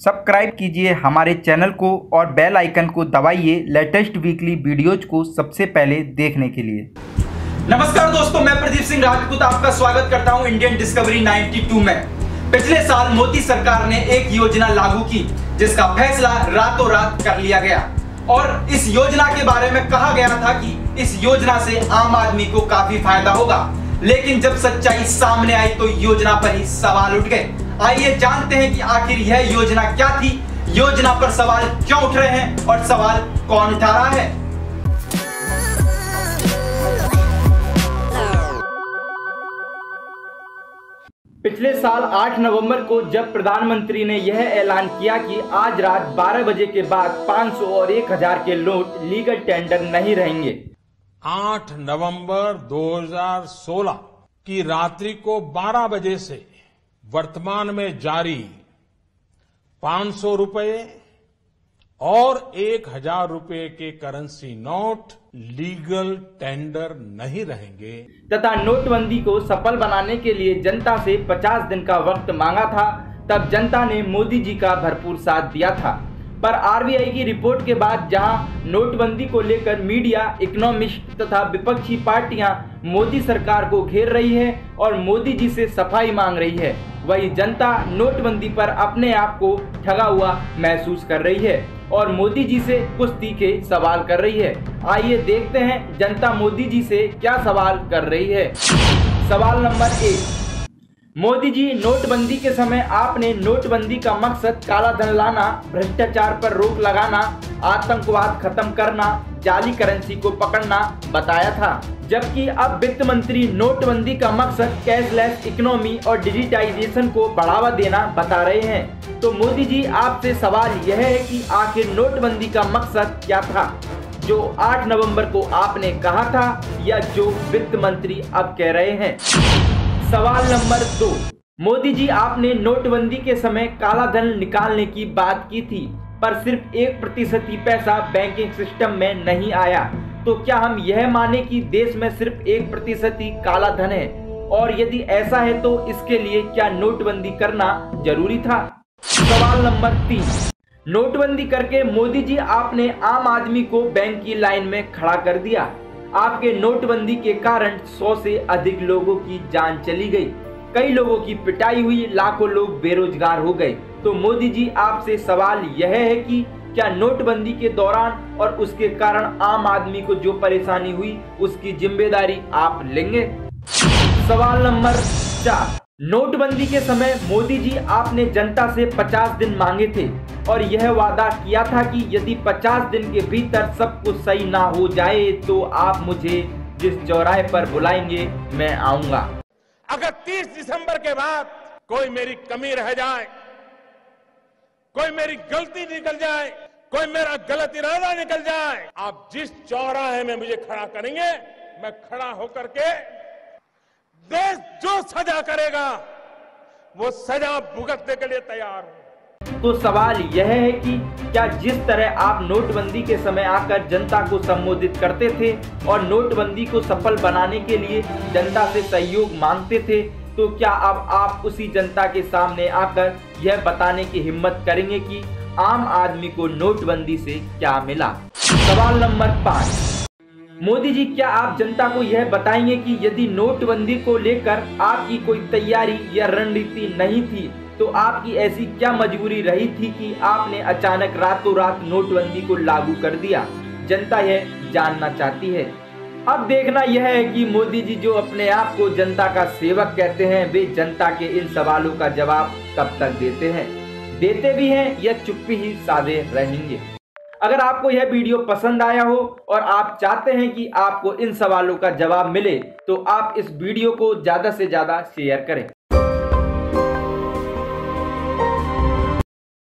Subscribe कीजिए हमारे channel को और बेल आइकन को दबाइए लेटेस्ट वीकली वीडियोज़ को सबसे पहले देखने के लिए। नमस्कार दोस्तों, मैं प्रदीप सिंह राजपूत आपका स्वागत करता हूँ इंडियन डिस्कवरी 92 में। पिछले साल मोदी सरकार ने एक योजना लागू की, जिसका फैसला रातों रात कर लिया गया। और इस योजना के बारे में कहा गया था कि इस योजना से आम आदमी को काफ़ी फ़ायदा होगा। लेकिन जब सच्चाई सामने आई तो योजना पर ही सवाल उठ गए। आइए जानते हैं कि आखिर यह योजना क्या थी। योजना पर सवाल क्यों उठ रहे हैं और सवाल कौन उठा रहा है? पिछले साल 8 नवंबर को जब प्रधानमंत्री ने यह ऐलान किया कि आज रात 12 बजे के बाद 500 और 1000 के नोट लीगल टेंडर नहीं रहेंगे। 8 नवंबर 2016 की रात्रि को 12 बजे से वर्तमान में जारी पाँच सौ रुपये और एक हज़ार रुपये के करेंसी नोट लीगल टेंडर नहीं रहेंगे। तथा नोटबंदी को सफल बनाने के लिए जनता से 50 दिन का वक्त मांगा था, तब जनता ने मोदी जी का भरपूर साथ दिया था। पर आरबीआई की रिपोर्ट के बाद जहाँ नोटबंदी को लेकर मीडिया, इकोनॉमिस्ट तथा विपक्षी पार्टियाँ मोदी सरकार को घेर रही है और मोदी जी से सफ़ाई मांग रही है। वही जनता नोटबंदी पर अपने आप को ठगा हुआ महसूस कर रही है और मोदी जी से कुछ तीखे सवाल कर रही है। आइए देखते हैं जनता मोदी जी से क्या सवाल कर रही है। सवाल नंबर एक मोदी जी, नोटबंदी के समय आपने नोटबंदी का मकसद काला धन लाना, भ्रष्टाचार पर रोक लगाना, आतंकवाद खत्म करना, जाली करेंसी को पकड़ना बताया था। जबकि अब वित्त मंत्री नोटबंदी का मकसद कैशलेस इकोनॉमी और डिजिटाइजेशन को बढ़ावा देना बता रहे हैं। तो मोदी जी, आपसे सवाल यह है कि आखिर नोटबंदी का मकसद क्या था? जो 8 नवंबर को आपने कहा था या जो वित्त मंत्री अब कह रहे हैं? सवाल नंबर दो। मोदी जी, आपने नोटबंदी के समय काला धन निकालने की बात की थी, पर सिर्फ़ एक प्रतिशत ही पैसा बैंकिंग सिस्टम में नहीं आया। तो क्या हम यह माने कि देश में सिर्फ़ एक प्रतिशत ही काला धन है? और यदि ऐसा है तो इसके लिए क्या नोटबंदी करना ज़रूरी था? सवाल नंबर तीन। नोटबंदी करके मोदी जी, आपने आम आदमी को बैंक की लाइन में खड़ा कर दिया। आपके नोटबंदी के कारण सौ से अधिक लोगों की जान चली गई। कई लोगों की पिटाई हुई, लाखों लोग बेरोजगार हो गए। तो मोदी जी, आपसे सवाल यह है कि क्या नोटबंदी के दौरान और उसके कारण आम आदमी को जो परेशानी हुई, उसकी ज़िम्मेदारी आप लेंगे? सवाल नंबर चार। नोटबंदी के समय मोदी जी आपने जनता से 50 दिन मांगे थे। और यह वादा किया था कि यदि 50 दिन के भीतर सब कुछ सही ना हो जाए तो आप मुझे जिस चौराहे पर बुलाएँगे, मैं आऊँगा। अगर 30 दिसंबर के बाद कोई मेरी कमी रह जाए, कोई मेरी गलती निकल जाए, कोई मेरा गलत इरादा निकल जाए, आप जिस चौराहे में मुझे खड़ा करेंगे, मैं खड़ा होकर के देश जो सजा करेगा, वो सजा भुगतने के लिए तैयार है। तो सवाल यह है कि क्या जिस तरह आप नोटबंदी के समय आकर जनता को संबोधित करते थे और नोटबंदी को सफल बनाने के लिए जनता से सहयोग मांगते थे तो क्या अब आप उसी जनता के सामने आकर यह बताने की हिम्मत करेंगे कि आम आदमी को नोटबंदी से क्या मिला? सवाल नंबर पाँच। मोदी जी, क्या आप जनता को यह बताएँगे कि यदि नोटबंदी को लेकर आपकी कोई तैयारी या रणनीति नहीं थी तो आपकी ऐसी क्या मजबूरी रही थी कि आपने अचानक रातों रात नोटबंदी को लागू कर दिया? जनता यह जानना चाहती है। अब देखना यह है कि मोदी जी जो अपने आप को जनता का सेवक कहते हैं, वे जनता के इन सवालों का जवाब कब तक देते हैं? देते भी हैं या चुप्पी ही साधे रहेंगे? अगर आपको यह वीडियो पसंद आया हो और आप चाहते हैं कि आपको इन सवालों का जवाब मिले तो आप इस वीडियो को ज़्यादा से ज़्यादा शेयर करें।